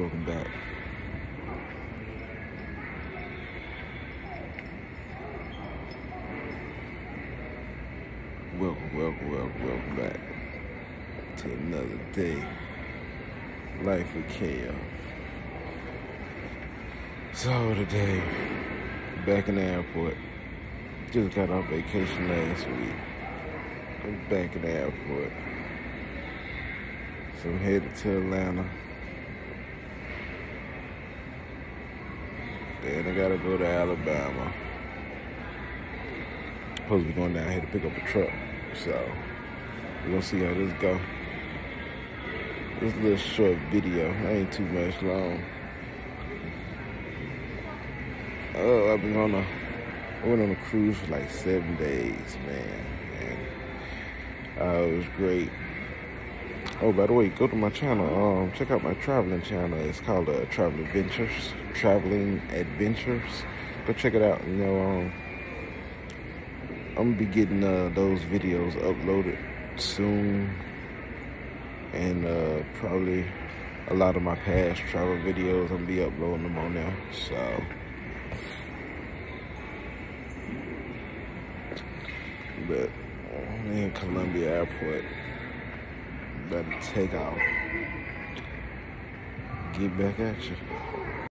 welcome back. Welcome, welcome, welcome, welcome back to another day. Life with Kev. So today, back in the airport. Just got off vacation last week. I'm back in the airport. So I'm headed to Atlanta. Then I gotta go to Alabama. Supposed to be going down here to pick up a truck. So we're gonna see how this go. This little short video, ain't too much long. Oh, I've been on a I went on a cruise for like seven days, man. And uh, it was great. Oh, by the way, go to my channel. Um, check out my traveling channel. It's called uh, Travel Adventures. Traveling Adventures. Go check it out. You know, um, I'm gonna be getting uh, those videos uploaded soon, and uh, probably a lot of my past travel videos. I'm gonna be uploading them on there. So. But in Columbia Airport, better take off. Get back at you.